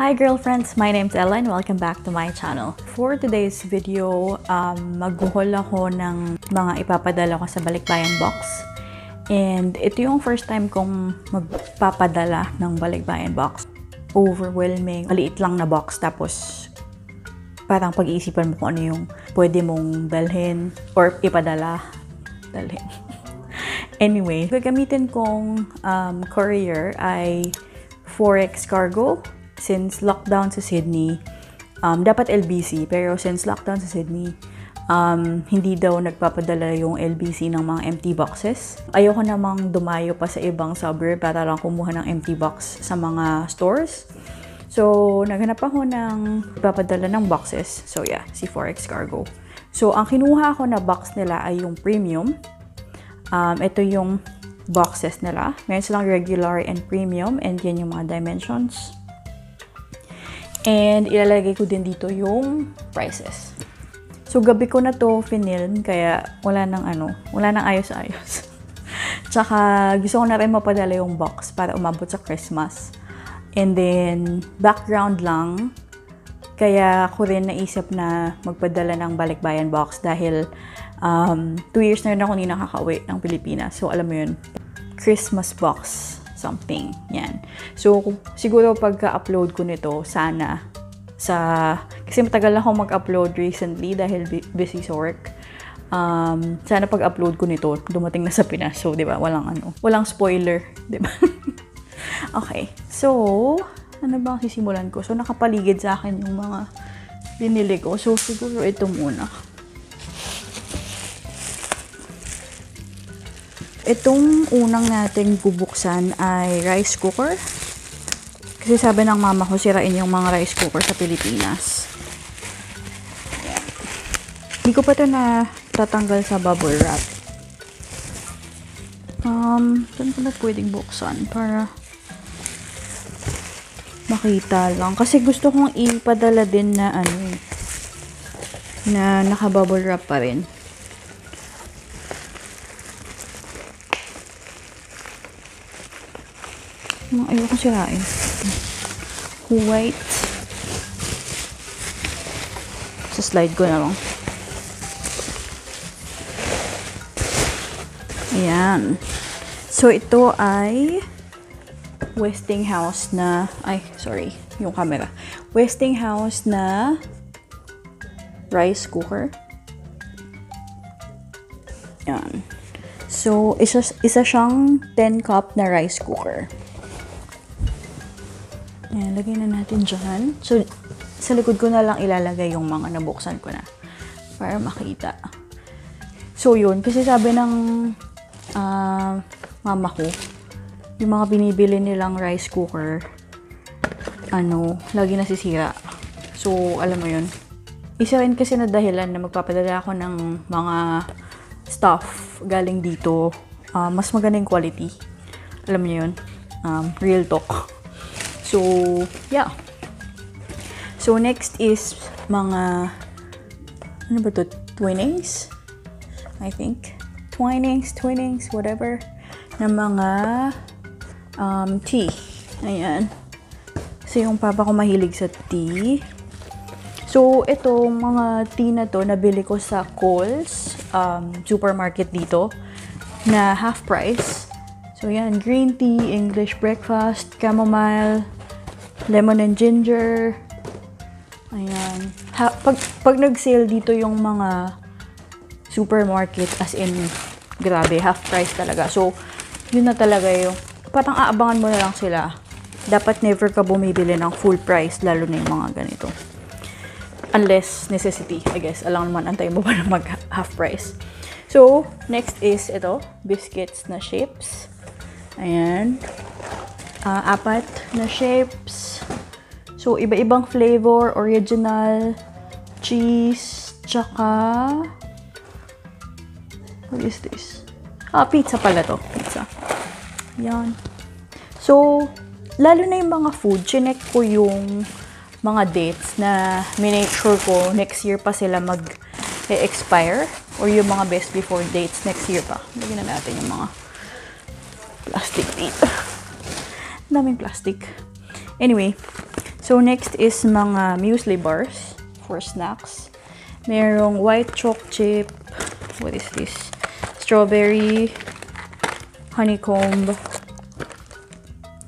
Hi girlfriends! My name's Ella and welcome back to my channel. For today's video, um, mag-haul ako ng mga ipapadala ko sa Balikbayan box. And ito yung first time kong magpapadala ng Balikbayan box. Overwhelming. Maliit lang na box tapos parang pag-iisipan mo kung ano yung pwede mong dalhin or ipadala. Dalhin. anyway, gagamitin kong um, courier ay Forex Cargo since lockdown sa Sydney, um, dapat LBC, pero since lockdown sa Sydney, um, hindi daw nagpapadala yung LBC ng mga empty boxes. Ayoko namang dumayo pa sa ibang suburb para lang kumuha ng empty box sa mga stores. So, naghanap ako ng papadala ng boxes. So, yeah, si Forex Cargo. So, ang kinuha ko na box nila ay yung premium. Um, ito yung boxes nila. Meron silang regular and premium and yan yung mga dimensions. And ilalagay ko din dito yung prices. So gabi ko na to finilm kaya wala nang ano, wala nang ayos-ayos. Tsaka gusto ko na rin mapadala yung box para umabot sa Christmas. And then background lang kaya ko rin naisip na magpadala ng balikbayan box dahil um, two years na rin ako hindi nakakauwi ng Pilipinas. So alam mo yun, Christmas box something. Yan. So, siguro pagka-upload ko nito, sana sa... Kasi matagal ako mag-upload recently dahil busy sa work. Um, sana pag-upload ko nito, dumating na sa Pinas. So, di ba? Walang ano. Walang spoiler. Di ba? okay. So, ano ba ang sisimulan ko? So, nakapaligid sa akin yung mga binili ko. So, siguro ito muna. Itong unang nating bubuksan ay rice cooker. Kasi sabi ng mama ko, sirain yung mga rice cooker sa Pilipinas. Ayan. Hindi ko pa ito na tatanggal sa bubble wrap. Um, saan ko na pwedeng buksan para makita lang. Kasi gusto kong ipadala din na ano eh, na naka-bubble wrap pa rin. Mga ayoko sirain. White. Sa slide ko na lang. Ayan. So, ito ay Westinghouse na, ay, sorry, yung camera. Westinghouse na rice cooker. Yan. So, isa, isa siyang 10 cup na rice cooker. Ayan, lagay na natin dyan. So, sa likod ko na lang ilalagay yung mga nabuksan ko na para makita. So, yun. Kasi sabi ng uh, mama ko, yung mga binibili nilang rice cooker, ano, lagi nasisira. So, alam mo yun. Isa rin kasi na dahilan na magpapadala ako ng mga stuff galing dito. Uh, mas magandang quality. Alam niyo yun. Um, real talk. So, yeah. So, next is mga, ano ba to? Twinnings? I think. Twinings, twinnings, whatever. Na mga um, tea. Ayan. So, yung papa ko mahilig sa tea. So, itong mga tea na to, nabili ko sa Coles um, supermarket dito na half price. So, yan. Green tea, English breakfast, chamomile, lemon and ginger. Ayan. Ha, pag, pag nag-sale dito yung mga supermarket, as in, grabe, half price talaga. So, yun na talaga yung, parang aabangan mo na lang sila. Dapat never ka bumibili ng full price, lalo na yung mga ganito. Unless necessity, I guess. Alam naman, antay mo pa na mag half price. So, next is ito, biscuits na shapes. Ayan uh, apat na shapes. So, iba-ibang flavor, original, cheese, tsaka... What is this? Ah, pizza pala to. Pizza. Yan. So, lalo na yung mga food, chinek ko yung mga dates na minake sure ko next year pa sila mag-expire or yung mga best before dates next year pa. Lagyan na natin yung mga plastic dito daming plastic. Anyway, So, next is mga muesli bars for snacks. Merong white choc chip. What is this? Strawberry honeycomb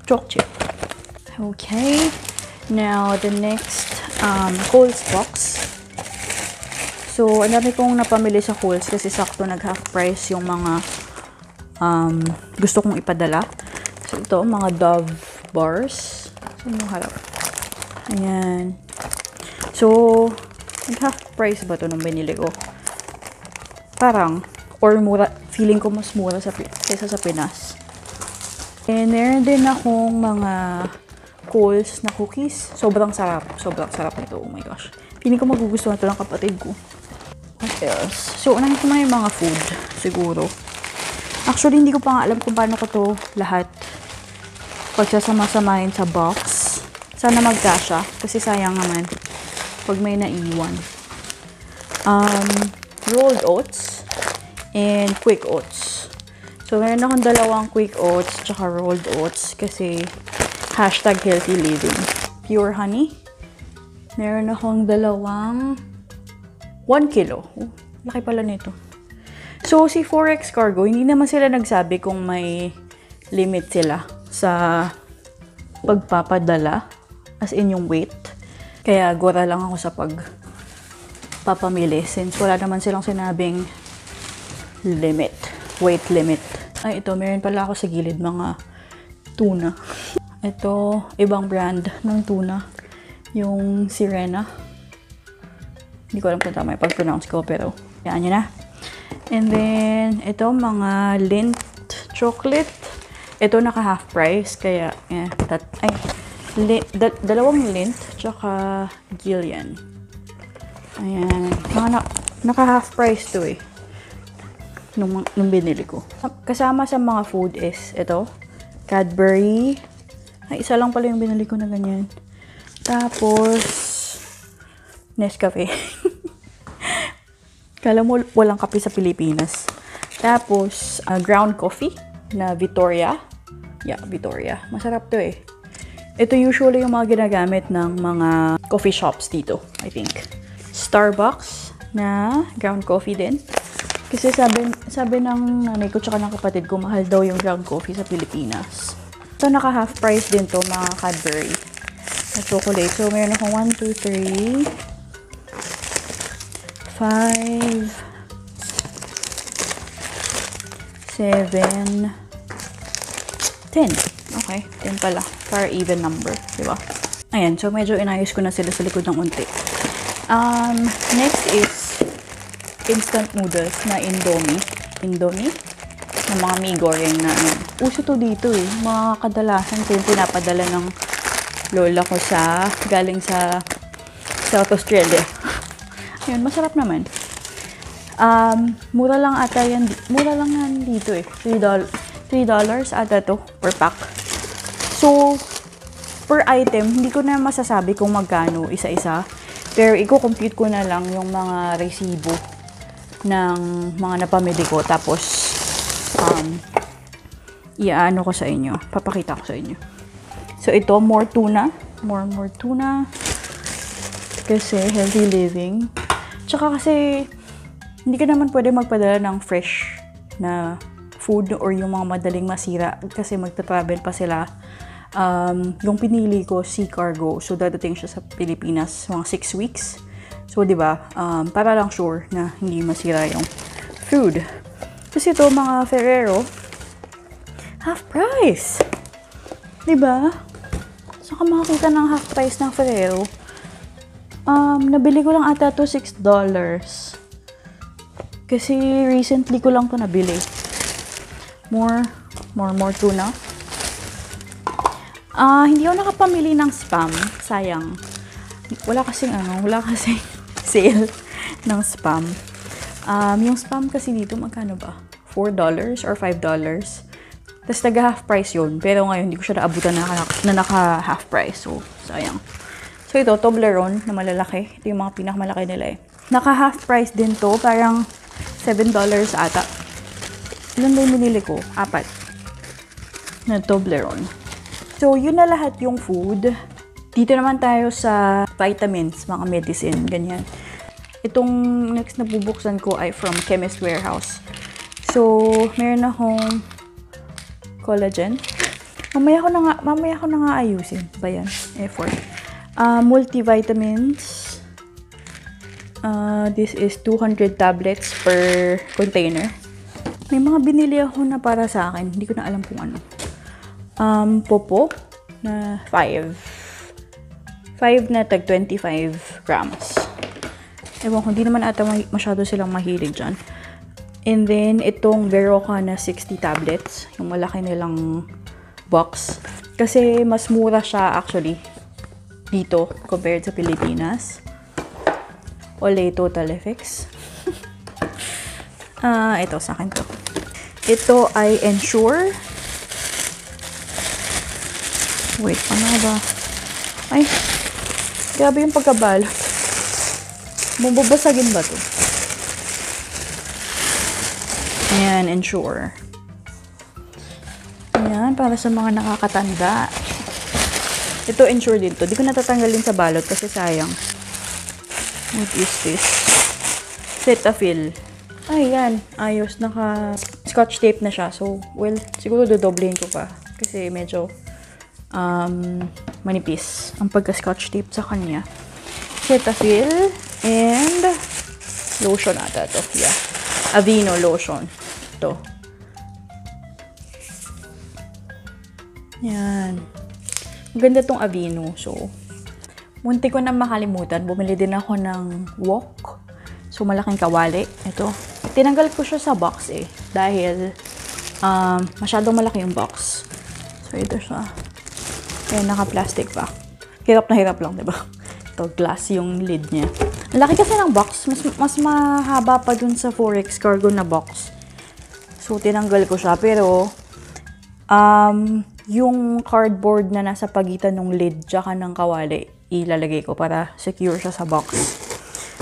choc chip. Okay. Now, the next, um, Coles box. So, ang dami kong napamili sa Coles kasi sakto nag-half price yung mga um, gusto kong ipadala. So, ito, mga Dove bars. Saan yung harap? Ayan. So, nag-half price ba to nung binili ko? Parang, or mura, feeling ko mas mura sa, kaysa sa Pinas. And meron din akong mga Coles na cookies. Sobrang sarap. Sobrang sarap nito. Oh my gosh. Feeling ko magugustuhan ito ng kapatid ko. What else? So, unahin ko na yung mga food. Siguro. Actually, hindi ko pa nga alam kung paano ko to lahat pagsasama-samahin sa box. Sana magkasya. Kasi sayang naman pag may naiwan. Um, rolled oats and quick oats. So, meron akong dalawang quick oats tsaka rolled oats kasi hashtag healthy living. Pure honey. Meron akong dalawang 1 kilo. Oh, laki pala nito. So, si Forex Cargo, hindi naman sila nagsabi kung may limit sila sa pagpapadala, as in yung weight. Kaya gora lang ako sa pag papamili since wala naman silang sinabing limit, weight limit. Ay, ito, meron pala ako sa gilid mga tuna. Ito, ibang brand ng tuna. Yung Sirena. Hindi ko alam kung tama yung pag-pronounce ko, pero yan nyo na. And then, ito, mga lint chocolate. Ito, naka half price, kaya, eh, that, ay, li, da, dalawang lint, tsaka Gillian. Ayan. Mga na, naka half price to eh. Nung, nung binili ko. Kasama sa mga food is, ito, Cadbury. Ay, isa lang pala yung binili ko na ganyan. Tapos, Nescafe. Kala mo walang kape sa Pilipinas. Tapos, uh, ground coffee na Victoria. Yeah, Victoria. Masarap to eh. Ito usually yung mga ginagamit ng mga coffee shops dito, I think. Starbucks na ground coffee din. Kasi sabi, sabi ng nanay ko tsaka ng kapatid ko, mahal daw yung ground coffee sa Pilipinas. So, naka half price din to mga Cadbury na chocolate. So, meron akong 1, 2, 3, 5, 7, 10. Okay, 10 pala. Para even number, di ba? Ayan, so medyo inayos ko na sila sa likod ng unti. Um, next is instant noodles na Indomie. Indomie? Na mga may goreng na ano. Uso to dito eh. Mga kadalasan ko yung pinapadala ng lola ko sa, galing sa South Australia. Ayun, masarap naman. Um, mura lang ata yan. Mura lang yan dito eh. $3, $3 ata to per pack. So, per item, hindi ko na masasabi kung magkano isa-isa. Pero i-compute ko na lang yung mga resibo ng mga napamili ko. Tapos, um, iaano ko sa inyo. Papakita ko sa inyo. So, ito, more tuna. More, more tuna. Kasi, healthy living. Tsaka kasi, hindi ka naman pwede magpadala ng fresh na food or yung mga madaling masira kasi magta-travel pa sila. Um, yung pinili ko, Sea Cargo. So, dadating siya sa Pilipinas mga 6 weeks. So, di ba, um, para lang sure na hindi masira yung food. Kasi ito, mga Ferrero, half price. Di ba? Saan ka makakita ng half price ng Ferrero? Um, nabili ko lang ata to $6. Kasi recently ko lang to nabili. More, more, more tuna. Ah, uh, hindi ako nakapamili ng spam. Sayang. Wala kasing ano, wala kasing sale ng spam. Um, yung spam kasi dito, magkano ba? $4 or $5. Tapos nag-half price yun. Pero ngayon, hindi ko siya naabutan na, na naka-half price. So, sayang. So, ito, Toblerone na malalaki. Ito yung mga pinakamalaki nila eh. Naka-half price din to. Parang $7 ata. Ilan ba yung binili ko? Apat. Na Toblerone. So, yun na lahat yung food. Dito naman tayo sa vitamins, mga medicine, ganyan. Itong next na bubuksan ko ay from Chemist Warehouse. So, meron akong collagen. Mamaya ko na nga, mamaya ko na nga ayusin. Ba yan? Effort. Uh, multivitamins. Uh, this is 200 tablets per container. May mga binili ako na para sa akin. Hindi ko na alam kung ano. Um, popo na 5. 5 na tag 25 grams. Ewan ko, hindi naman ata masyado silang mahilig dyan. And then, itong Veroca na 60 tablets. Yung malaki nilang box. Kasi mas mura siya actually dito compared sa Pilipinas. Olay Total Effects. Uh, ito sa akin to. Ito ay Ensure. Wait, ano ba? Ay, grabe yung pagkabalot. Mababasagin ba to? Ayan, Ensure. Ayan, para sa mga nakakatanda. Ito, Ensure din to. Di ko natatanggalin sa balot kasi sayang. What is this? Cetaphil. Ay, yan. Ayos. Naka scotch tape na siya. So, well, siguro dodoblehin ko pa. Kasi medyo um, manipis ang pagka-scotch tape sa kanya. Cetaphil and lotion ata to. Yeah. Aveeno lotion. To. Yan. Maganda tong Aveeno. So, Munti ko na makalimutan, bumili din ako ng wok. So, malaking kawali. Ito. Tinanggal ko siya sa box eh. Dahil, um, masyadong malaki yung box. So, ito siya. Kaya naka-plastic pa. Hirap na hirap lang, di ba? Ito, glass yung lid niya. Ang laki kasi ng box. Mas, mas mahaba pa dun sa Forex cargo na box. So, tinanggal ko siya. Pero, um, yung cardboard na nasa pagitan ng lid tsaka ng kawali, ilalagay ko para secure siya sa box.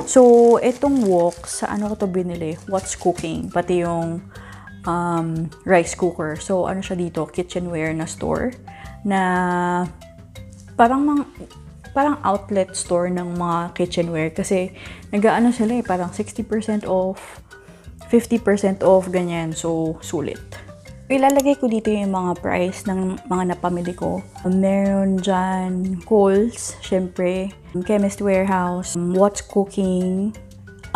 So, itong wok, sa ano ko to binili? What's Cooking. Pati yung um, rice cooker. So, ano siya dito? Kitchenware na store. Na parang mang, parang outlet store ng mga kitchenware. Kasi, nag-ano sila eh, parang 60% off, 50% off, ganyan. So, sulit. Ilalagay ko dito yung mga price ng mga napamili ko. Meron dyan Kohl's, syempre, Chemist Warehouse, What's Cooking.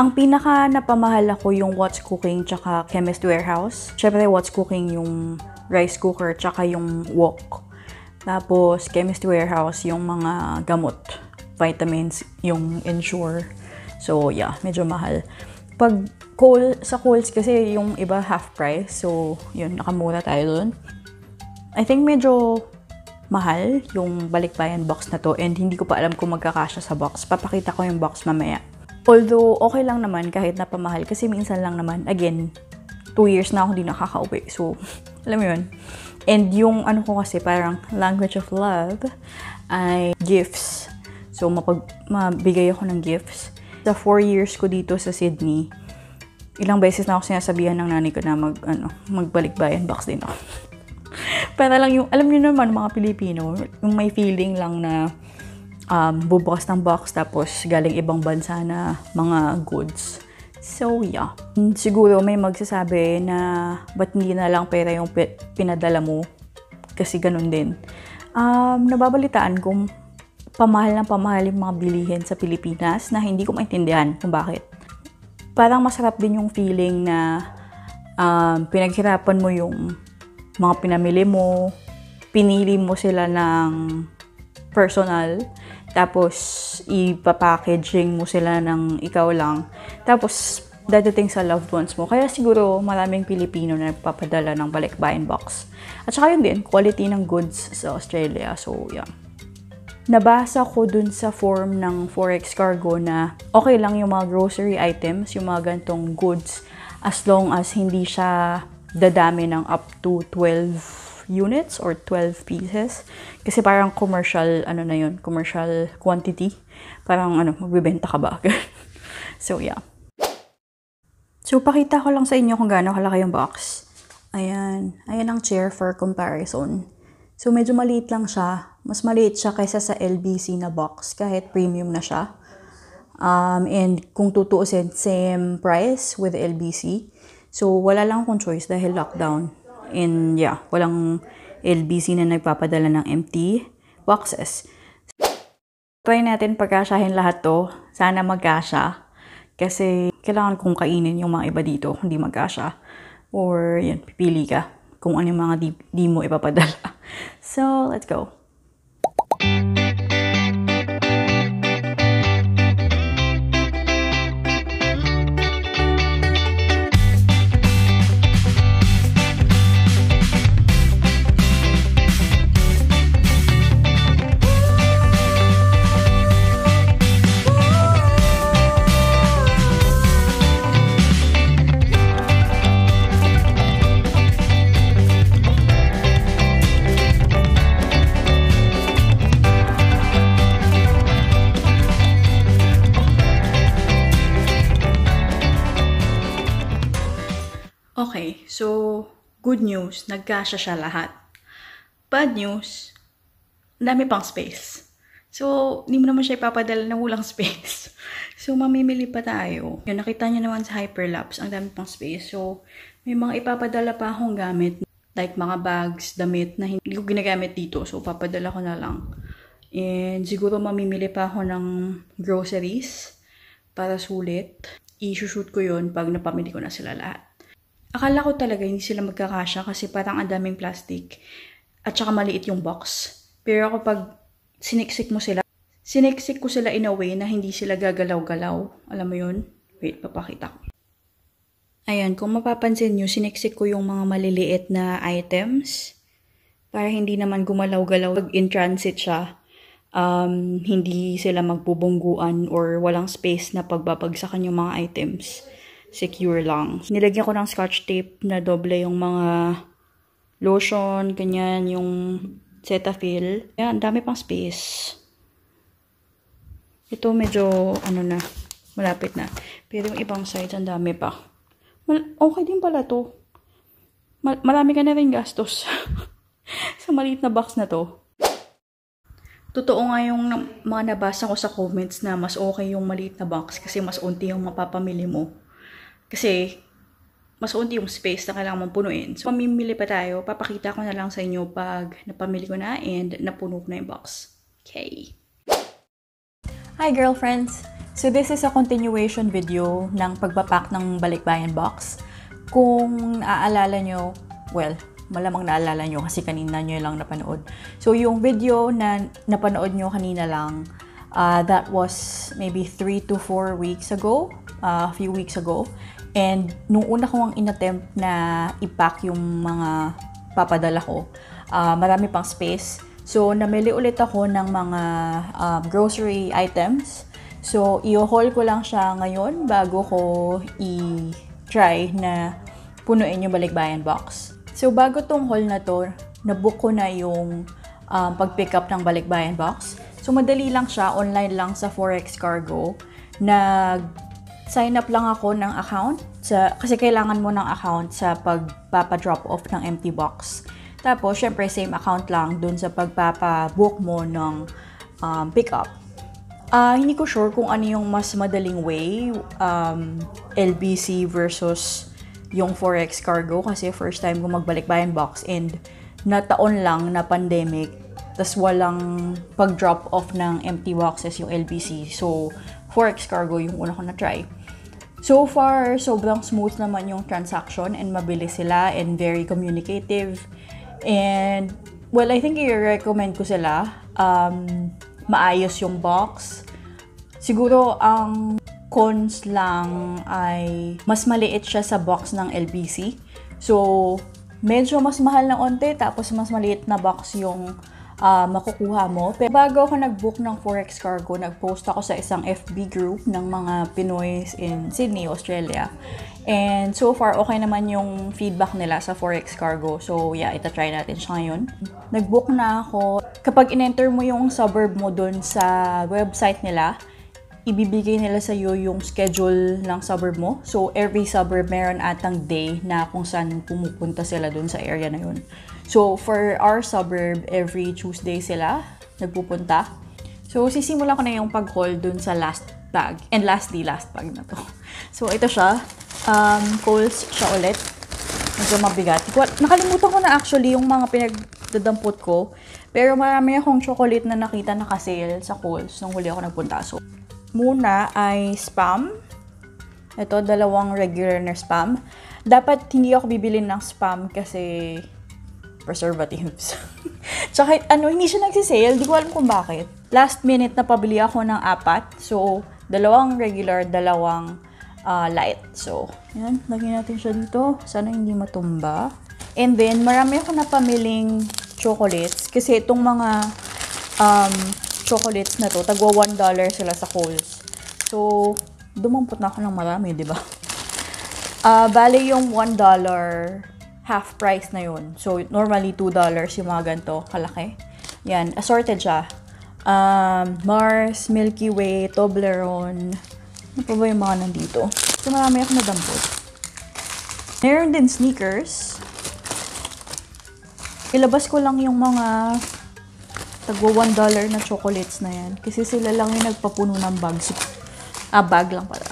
Ang pinaka napamahal ako yung What's Cooking tsaka Chemist Warehouse. Syempre, What's Cooking yung rice cooker tsaka yung wok. Tapos, Chemist Warehouse yung mga gamot, vitamins, yung Ensure. So, yeah, medyo mahal. Pag Kohl, sa Kohl's kasi yung iba half price. So, yun, nakamura tayo dun. I think medyo mahal yung balikbayan box na to and hindi ko pa alam kung magkakasya sa box. Papakita ko yung box mamaya. Although, okay lang naman kahit napamahal kasi minsan lang naman, again, two years na ako hindi nakakauwi. So, alam mo yun. And yung ano ko kasi parang language of love ay gifts. So, mapag, mabigay ako ng gifts. Sa four years ko dito sa Sydney, ilang beses na ako sinasabihan ng nanay ko na mag, ano, magbalik bayan box din ako. Para lang yung, alam niyo naman mga Pilipino, yung may feeling lang na um, bubukas ng box tapos galing ibang bansa na mga goods. So, yeah. Siguro may magsasabi na ba't hindi na lang pera yung pinadala mo? Kasi ganun din. Um, nababalitaan kung pamahal ng pamahal yung mga bilihin sa Pilipinas na hindi ko maintindihan kung bakit parang masarap din yung feeling na um, pinaghirapan mo yung mga pinamili mo, pinili mo sila ng personal, tapos ipapackaging mo sila ng ikaw lang, tapos dadating sa loved ones mo. Kaya siguro maraming Pilipino na nagpapadala ng balikbayan box. At saka yun din, quality ng goods sa Australia. So, yeah nabasa ko dun sa form ng Forex Cargo na okay lang yung mga grocery items, yung mga gantong goods, as long as hindi siya dadami ng up to 12 units or 12 pieces. Kasi parang commercial, ano na yun, commercial quantity. Parang ano, magbibenta ka ba? so, yeah. So, pakita ko lang sa inyo kung gaano kalaki yung box. Ayan. Ayan ang chair for comparison. So, medyo maliit lang siya Mas maliit siya kaysa sa LBC na box kahit premium na siya. Um, and kung tutuusin, same price with LBC. So, wala lang akong choice dahil lockdown. And yeah, walang LBC na nagpapadala ng empty boxes. Try natin pagkasyahin lahat to. Sana magkasya. Kasi kailangan kong kainin yung mga iba dito, hindi magkasya. Or yan, pipili ka kung ano yung mga di, di mo ipapadala. So, let's go. News, nagkasya siya lahat. Bad news, dami pang space. So, hindi mo naman siya ipapadala na walang space. So, mamimili pa tayo. Yun, nakita niyo naman sa Hyperlapse, ang dami pang space. So, may mga ipapadala pa akong gamit, like mga bags, damit na hindi ko ginagamit dito. So, papadala ko na lang. And siguro mamimili pa ako ng groceries para sulit. I-shoot ko yun pag napamili ko na sila lahat. Akala ko talaga hindi sila magkakasya kasi parang ang daming plastic at saka maliit yung box. Pero kapag siniksik mo sila, siniksik ko sila in a way na hindi sila gagalaw-galaw. Alam mo yun? Wait, papakita ko. Ayan, kung mapapansin nyo, siniksik ko yung mga maliliit na items para hindi naman gumalaw-galaw. Pag in transit siya, um, hindi sila magbubungguan or walang space na pagbabagsakan yung mga items secure lang. Nilagyan ko ng scotch tape na doble yung mga lotion, ganyan, yung Cetaphil. Yan, dami pang space. Ito medyo, ano na, malapit na. Pero yung ibang sides, ang dami pa. Mal okay din pala to. Mal marami ka na rin gastos. sa maliit na box na to. Totoo nga yung mga nabasa ko sa comments na mas okay yung maliit na box kasi mas unti yung mapapamili mo. Kasi, mas unti yung space na kailangan mong punuin. So, mamimili pa tayo. Papakita ko na lang sa inyo pag napamili ko na and napuno ko na yung box. Okay. Hi, girlfriends! So, this is a continuation video ng pagpapak ng balikbayan box. Kung naaalala nyo, well, malamang naalala nyo kasi kanina nyo lang napanood. So, yung video na napanood nyo kanina lang, uh, that was maybe 3 to 4 weeks ago, uh, a few weeks ago. And nung una ko ang inattempt na ipack yung mga papadala ko, uh, marami pang space. So, namili ulit ako ng mga uh, grocery items. So, i-haul ko lang siya ngayon bago ko i-try na punuin yung balikbayan box. So, bago tong haul na to, nabook ko na yung um, pag-pick up ng balikbayan box. So, madali lang siya. Online lang sa Forex Cargo. Nag sign up lang ako ng account sa, kasi kailangan mo ng account sa pagpapa-drop off ng empty box. Tapos, syempre, same account lang dun sa pagpapa-book mo ng um, pickup. Uh, hindi ko sure kung ano yung mas madaling way, um, LBC versus yung Forex Cargo kasi first time ko magbalik bayan box and na taon lang na pandemic tas walang pag-drop off ng empty boxes yung LBC. So, Forex Cargo yung una ko na-try. So far, sobrang smooth naman yung transaction and mabilis sila and very communicative. And, well, I think i-recommend ko sila. Um, maayos yung box. Siguro, ang cons lang ay mas maliit siya sa box ng LBC. So, medyo mas mahal na onte tapos mas maliit na box yung uh, makukuha mo. Pero bago ako nag-book ng Forex Cargo, nag-post ako sa isang FB group ng mga Pinoy in Sydney, Australia. And so far, okay naman yung feedback nila sa Forex Cargo. So yeah, ita-try natin siya ngayon. Nag-book na ako. Kapag in-enter mo yung suburb mo dun sa website nila, ibibigay nila sa iyo yung schedule ng suburb mo. So, every suburb meron atang day na kung saan pumupunta sila dun sa area na yun. So, for our suburb, every Tuesday sila nagpupunta. So, sisimulan ko na yung pag-haul dun sa last bag. And lastly, last bag na to. So, ito siya. Um, Coles siya ulit. Medyo mabigat. Nakalimutan ko na actually yung mga pinagdadampot ko. Pero marami akong chocolate na nakita naka-sale sa Coles nung huli ako nagpunta. So, muna ay spam. Ito, dalawang regular na spam. Dapat hindi ako bibili ng spam kasi preservatives. Tsaka ano, hindi siya nagsisale. Di ko alam kung bakit. Last minute na pabili ako ng apat. So, dalawang regular, dalawang uh, light. So, yan. Lagyan natin siya dito. Sana hindi matumba. And then, marami ako napamiling chocolates. Kasi itong mga um, chocolates na to, tagwa $1 sila sa Kohl's. So, dumampot na ako ng marami, di ba? Uh, bale yung $1 half price na yun. So, normally $2 yung mga ganito, kalaki. Yan, assorted siya. Um, Mars, Milky Way, Toblerone. Ano pa ba yung mga nandito? So, marami ako nadampot. Meron din sneakers. Ilabas ko lang yung mga tagwa $1 na chocolates na yan. Kasi sila lang yung nagpapuno ng bags. Ah, bag lang pala.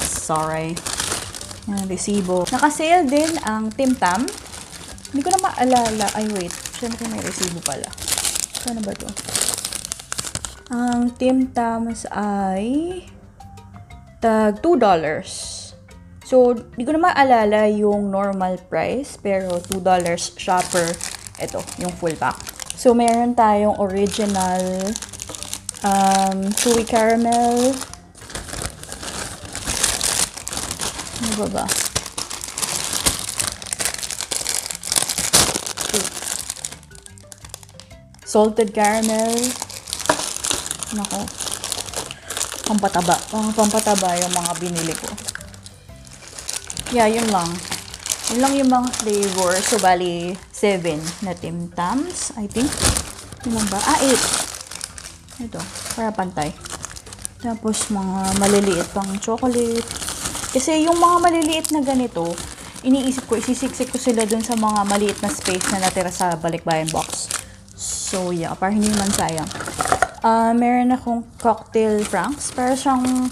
Sorry. Yan, resibo. Naka-sale din ang Tim Tam. Hindi ko na maalala. Ay, wait. Siyempre may resibo pala. Ano ba to? Ang Tim Tams ay tag $2. So, hindi ko na maalala yung normal price, pero $2 siya per, ito, yung full pack. So, meron tayong original um, chewy caramel, Ano ba ba? Salted caramel. Nako. Pampataba. Pang pampataba yung mga binili ko. Yeah, yun lang. Yun lang yung mga flavor. So, bali, 7 na Tim Tams, I think. Yun ba? Ah, 8. Ito, para pantay. Tapos, mga maliliit pang chocolate. Kasi yung mga maliliit na ganito, iniisip ko, isisiksik ko sila dun sa mga maliit na space na natira sa balikbayan box. So, yeah, para hindi man sayang. Uh, meron akong cocktail franks. Para siyang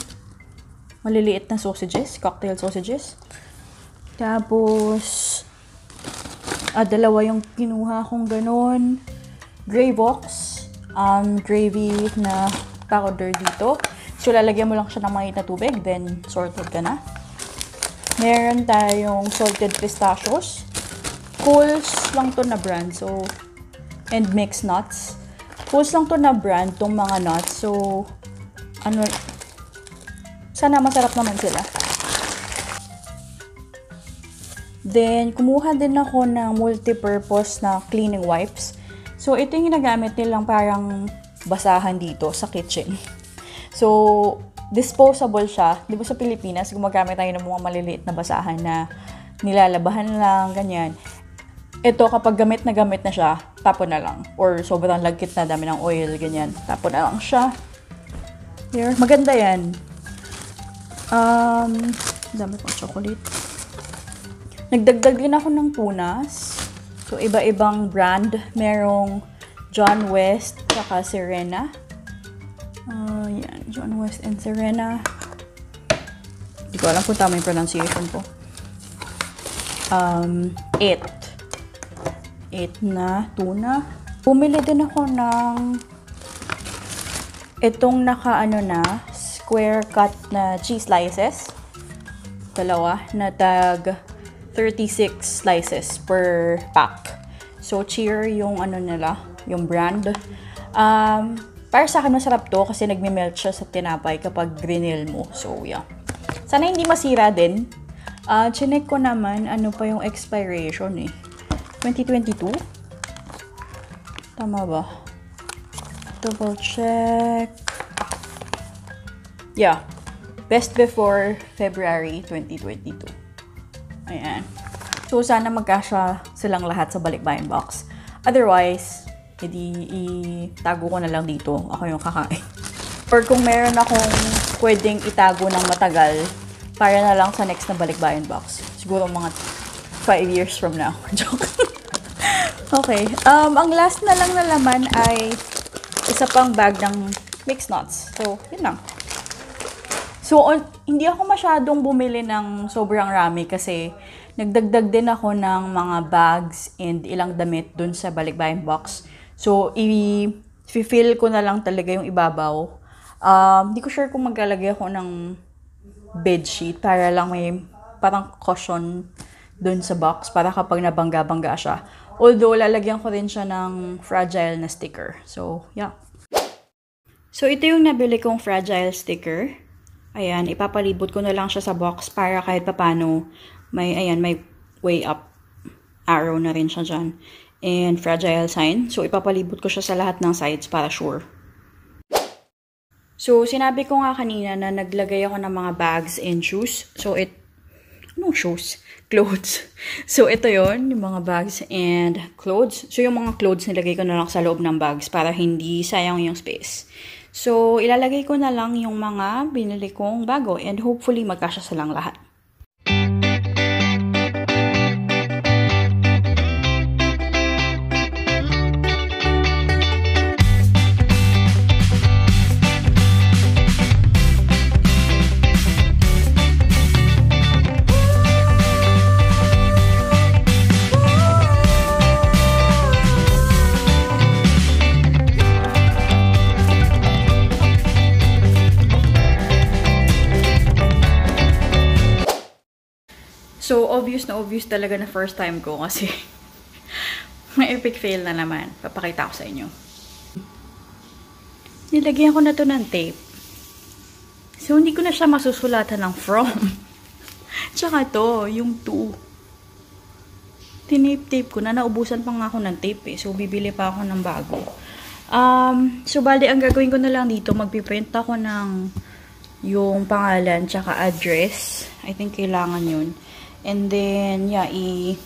maliliit na sausages, cocktail sausages. Tapos, ah, dalawa yung kinuha kong ganun. Gray box. Um, gravy na powder dito. So, lalagyan mo lang siya ng mainit na tubig, then sorted ka na. Meron tayong salted pistachios. Coles lang to na brand. So, and mixed nuts. Coles lang to na brand, tong mga nuts. So, ano, sana masarap naman sila. Then, kumuha din ako ng multi-purpose na cleaning wipes. So, ito yung ginagamit nilang parang basahan dito sa kitchen. So, disposable siya. Di ba sa Pilipinas, gumagamit tayo ng mga maliliit na basahan na nilalabahan lang, ganyan. Ito, kapag gamit na gamit na siya, tapon na lang. Or sobrang lagkit na dami ng oil, ganyan. Tapon na lang siya. Here, maganda yan. Um, dami pang chocolate. Nagdagdag din ako ng punas. So, iba-ibang brand. Merong John West, saka Serena. Uh, yan, John West and Serena. Hindi ko alam kung tama yung pronunciation ko. Um, 8. 8 na tuna. Bumili din ako ng itong naka ano na square cut na cheese slices. Dalawa na tag 36 slices per pack. So, cheer yung ano nila, yung brand. Um, para sa akin, masarap to kasi nagme-melt siya sa tinapay kapag grinil mo. So, yeah. Sana hindi masira din. Uh, chinek ko naman, ano pa yung expiration eh. 2022? Tama ba? Double check. Yeah. Best before February 2022. Ayan. So, sana magkasya silang lahat sa balikbayan box. Otherwise, edi itago ko na lang dito. Ako yung kakain. Or kung meron akong pwedeng itago ng matagal, para na lang sa next na balikbayan box. Siguro mga 5 years from now. Joke. okay. Um, ang last na lang na laman ay isa pang bag ng mixed nuts. So, yun lang. So, on, hindi ako masyadong bumili ng sobrang rami kasi nagdagdag din ako ng mga bags and ilang damit dun sa balikbayan box. So, i-fill ko na lang talaga yung ibabaw. Um, hindi ko sure kung maglalagay ako ng bedsheet para lang may parang cushion dun sa box para kapag nabangga-bangga siya. Although, lalagyan ko rin siya ng fragile na sticker. So, yeah. So, ito yung nabili kong fragile sticker. Ayan, ipapalibot ko na lang siya sa box para kahit papano may, ayan, may way up arrow na rin siya dyan. And fragile sign. So, ipapalibot ko siya sa lahat ng sides para sure. So, sinabi ko nga kanina na naglagay ako ng mga bags and shoes. So, it, anong shoes? Clothes. So, ito yon yung mga bags and clothes. So, yung mga clothes nilagay ko na lang sa loob ng bags para hindi sayang yung space. So, ilalagay ko na lang yung mga binili kong bago and hopefully magkasya silang lahat. Obvious na obvious talaga na first time ko kasi may epic fail na naman. Papakita ko sa inyo. Nilagyan ko na to ng tape. So, hindi ko na siya masusulatan ng from. Tsaka to, yung to. Tinape-tape ko na. Naubusan pa nga ako ng tape eh. So, bibili pa ako ng bago. Um, so, bali, ang gagawin ko na lang dito, magpiprint ako ng yung pangalan tsaka address. I think kailangan yun. And then, yeah, i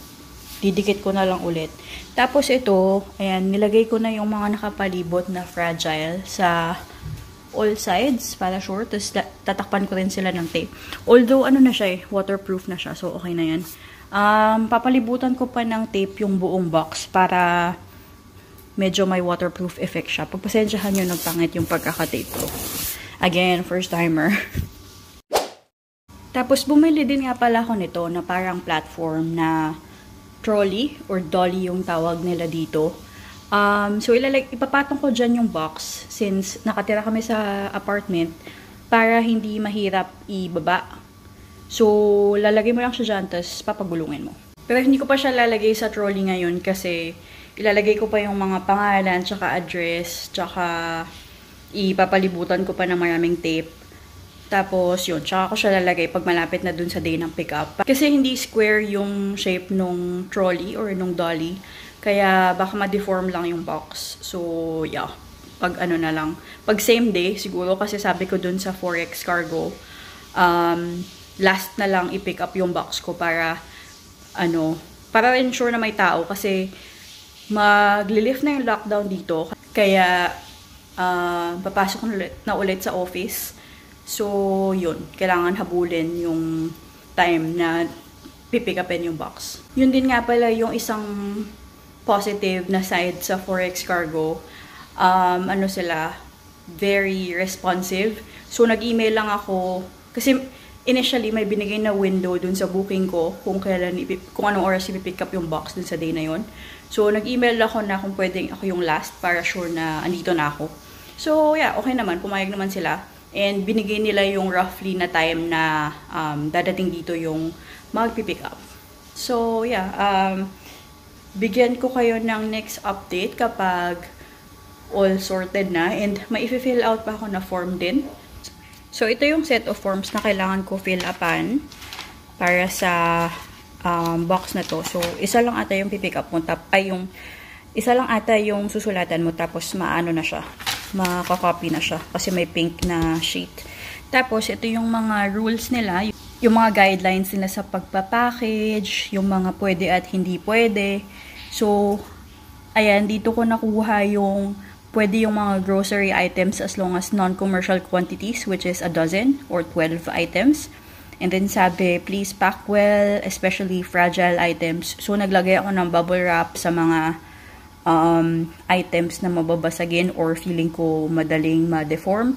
didikit ko na lang ulit. Tapos ito, ayan, nilagay ko na yung mga nakapalibot na fragile sa all sides para sure. Tapos tatakpan ko rin sila ng tape. Although, ano na siya eh, waterproof na siya. So, okay na yan. Um, papalibutan ko pa ng tape yung buong box para medyo may waterproof effect siya. Pagpasensyahan nyo ng pangit yung pagkakatape ko. Again, first timer. Tapos, bumili din nga pala ako nito na parang platform na trolley or dolly yung tawag nila dito. Um, so, ilalag, ipapatong ko dyan yung box since nakatira kami sa apartment para hindi mahirap ibaba. So, lalagay mo lang siya dyan, tapos papagulungin mo. Pero hindi ko pa siya lalagay sa trolley ngayon kasi ilalagay ko pa yung mga pangalan, tsaka address, tsaka ipapalibutan ko pa ng maraming tape tapos, yun, tsaka ko siya lalagay pag malapit na dun sa day ng pickup. Kasi hindi square yung shape nung trolley or nung dolly. Kaya baka ma-deform lang yung box. So, yeah. Pag ano na lang. Pag same day, siguro kasi sabi ko dun sa Forex Cargo, um, last na lang i-pick up yung box ko para, ano, para ensure na may tao. Kasi, magli-lift na yung lockdown dito. Kaya, uh, papasok na ulit, na ulit sa office So, yun. Kailangan habulin yung time na pipick upin yung box. Yun din nga pala yung isang positive na side sa Forex Cargo. Um, ano sila, very responsive. So, nag-email lang ako. Kasi initially, may binigay na window dun sa booking ko kung kailan, kung anong oras i-pick up yung box dun sa day na yon. So, nag-email ako na kung pwedeng ako yung last para sure na andito na ako. So, yeah, okay naman. Pumayag naman sila. And binigay nila yung roughly na time na um, dadating dito yung magpipick up. So, yeah. Um, bigyan ko kayo ng next update kapag all sorted na. And may fill out pa ako na form din. So, ito yung set of forms na kailangan ko fill upan para sa um, box na to. So, isa lang ata yung pipick up mo. Tap, ay, yung isa lang ata yung susulatan mo tapos maano na siya makakopy na siya kasi may pink na sheet. Tapos, ito yung mga rules nila, yung mga guidelines nila sa pagpapackage, yung mga pwede at hindi pwede. So, ayan, dito ko nakuha yung pwede yung mga grocery items as long as non-commercial quantities, which is a dozen or 12 items. And then sabi, please pack well, especially fragile items. So, naglagay ako ng bubble wrap sa mga um, items na mababasagin or feeling ko madaling ma-deform.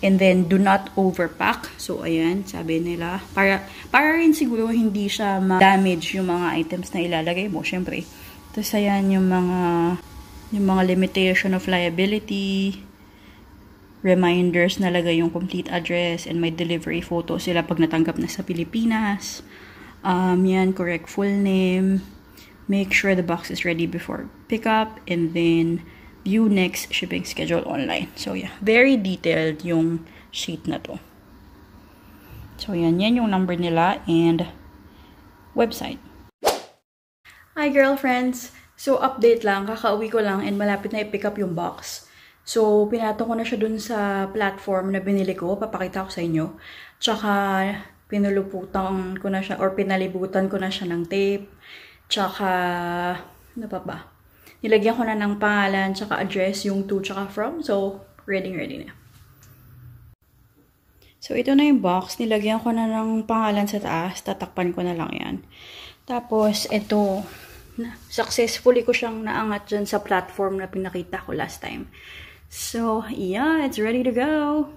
And then, do not overpack. So, ayan, sabi nila. Para, para rin siguro hindi siya ma-damage yung mga items na ilalagay mo, syempre. Tapos, ayan, yung mga, yung mga limitation of liability, reminders, nalagay yung complete address, and may delivery photo sila pag natanggap na sa Pilipinas. Um, yan, correct full name. Make sure the box is ready before pickup, and then view next shipping schedule online. So, yeah. Very detailed yung sheet na to. So, yan. Yan yung number nila and website. Hi, girlfriends! So, update lang. Kakauwi ko lang and malapit na i-pick up yung box. So, pinato ko na siya dun sa platform na binili ko. Papakita ko sa inyo. Tsaka, pinuluputan ko na siya or pinalibutan ko na siya ng tape. Tsaka, ano pa ba? Nilagyan ko na ng pangalan, tsaka address, yung to, tsaka from. So, ready, ready na. So, ito na yung box. Nilagyan ko na ng pangalan sa taas. Tatakpan ko na lang yan. Tapos, ito, successfully ko siyang naangat dyan sa platform na pinakita ko last time. So, yeah, it's ready to go.